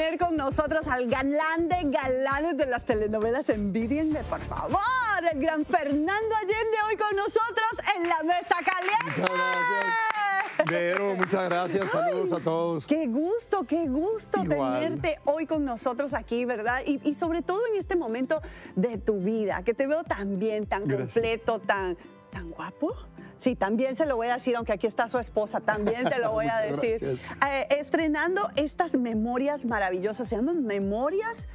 tener con nosotros al galán de galanes de las telenovelas. Envidienme, por favor, el gran Fernando Allende hoy con nosotros en la mesa caliente. Muchas gracias. Vero, muchas gracias. Saludos a todos. Qué gusto, qué gusto Igual. tenerte hoy con nosotros aquí, ¿verdad? Y, y sobre todo en este momento de tu vida, que te veo tan bien, tan Gracias. completo, tan, tan guapo. Sí, también se lo voy a decir, aunque aquí está su esposa, también te lo voy a decir. Eh, estrenando estas memorias maravillosas, se llaman Memorias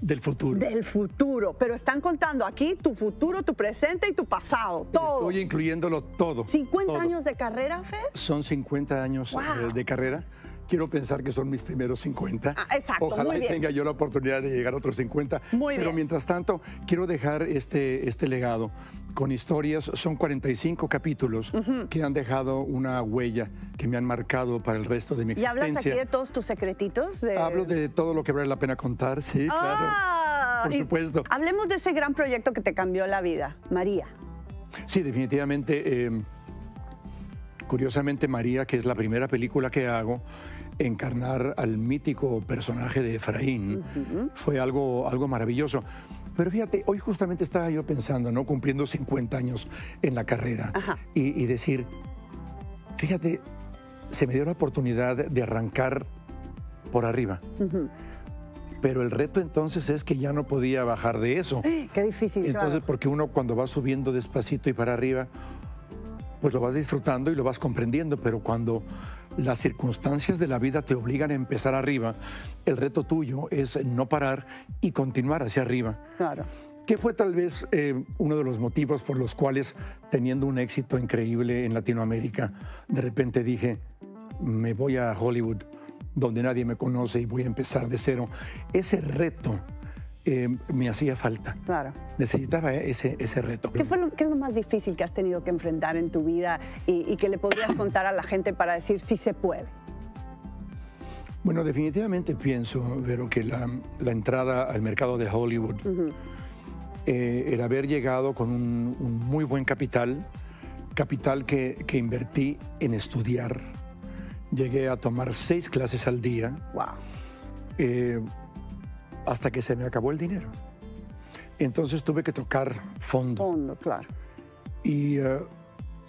Del futuro. del Futuro, pero están contando aquí tu futuro, tu presente y tu pasado, todo. Estoy incluyéndolo todo. 50 todo. años de carrera, Fer. Son 50 años Wow. eh, de carrera. Quiero pensar que son mis primeros 50. Ah, exacto, Ojalá muy bien. tenga yo la oportunidad de llegar a otros 50. Muy Pero bien. mientras tanto, quiero dejar este, este legado con historias. Son 45 capítulos que han dejado una huella que me han marcado para el resto de mi ¿Y hablas existencia. aquí de todos tus secretitos? De... Hablo de todo lo que vale la pena contar, sí, claro. Ah, Por y supuesto. Hablemos de ese gran proyecto que te cambió la vida, María. Sí, definitivamente. eh, curiosamente, María, que es la primera película que hago, encarnar al mítico personaje de Efraín, fue algo, algo maravilloso. Pero fíjate, hoy justamente estaba yo pensando, ¿no? Cumpliendo 50 años en la carrera y, y decir, fíjate, se me dio la oportunidad de arrancar por arriba. Ujú. Pero el reto entonces es que ya no podía bajar de eso. Qué difícil. Entonces, claro. porque uno cuando va subiendo despacito y para arriba, pues lo vas disfrutando y lo vas comprendiendo, pero cuando las circunstancias de la vida te obligan a empezar arriba, el reto tuyo es no parar y continuar hacia arriba. Claro. ¿Qué fue tal vez eh, uno de los motivos por los cuales, teniendo un éxito increíble en Latinoamérica, de repente dije, me voy a Hollywood, donde nadie me conoce y voy a empezar de cero? Ese reto eh, me hacía falta. Claro. Necesitaba ese, ese reto. ¿Qué, fue lo, qué es lo más difícil que has tenido que enfrentar en tu vida y, y que le podrías contar a la gente para decir si se puede? Bueno, definitivamente pienso, Vero, que la, la entrada al mercado de Hollywood, eh, el haber llegado con un, un muy buen capital, capital que, que invertí en estudiar. Llegué a tomar seis clases al día Wow. eh, hasta que se me acabó el dinero. Entonces tuve que tocar fondo. Fondo, claro. Y eh,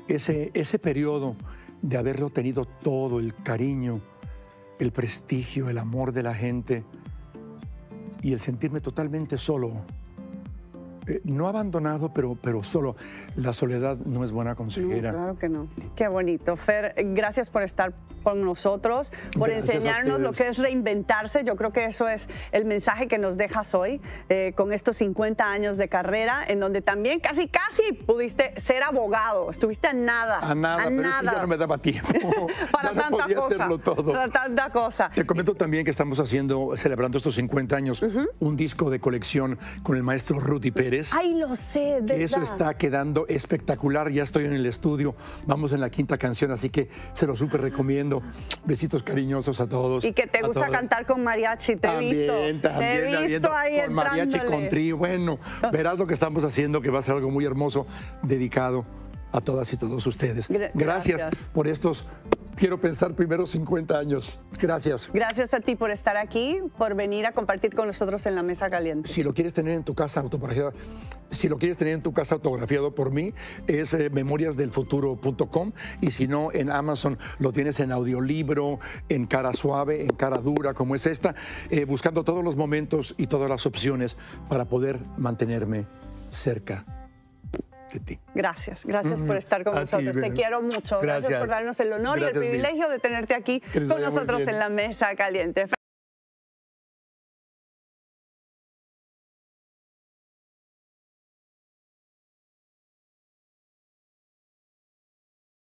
ese, ese periodo de haberlo tenido todo, el cariño, el prestigio, el amor de la gente y el sentirme totalmente solo, eh, no abandonado, pero, pero solo. La soledad no es buena No, consejera. claro que no. Qué bonito. Fer, gracias por estar con nosotros, por Gracias a enseñarnos lo que es reinventarse. Yo creo que eso es el mensaje que nos dejas hoy eh, con estos 50 años de carrera, en donde también casi, casi pudiste ser abogado. Estuviste a nada. A nada, pero es que ya no me daba tiempo. para no tanta podía cosa. hacerlo todo. Para tanta cosa. Te comento también que estamos haciendo, celebrando estos 50 años, un disco de colección con el maestro Rudy Pérez. Ay, lo sé, de que eso verdad. está quedando espectacular. Ya estoy en el estudio, vamos en la quinta canción, así que se lo súper recomiendo. Besitos cariñosos a todos. Y que te gusta todos. cantar con mariachi, te he visto. también, te he visto ahí con mariachi, con trío. Bueno, verás lo que estamos haciendo, que va a ser algo muy hermoso, dedicado a todas y todos ustedes. Gra- gracias, gracias. por estos, quiero pensar, primeros 50 años. Gracias. Gracias a ti por estar aquí, por venir a compartir con nosotros en la mesa caliente. Si lo quieres tener en tu casa autografiado, si lo quieres tener en tu casa autografiado por mí, es eh, memoriasdelfuturo.com y si no, en Amazon lo tienes en audiolibro, en cara suave, en cara dura, como es esta, eh, buscando todos los momentos y todas las opciones para poder mantenerme cerca de ti. Gracias, gracias por estar con nosotros. Te quiero mucho. Gracias, Gracias. por darnos el honor y el Mil. privilegio de tenerte aquí con nosotros en la mesa caliente.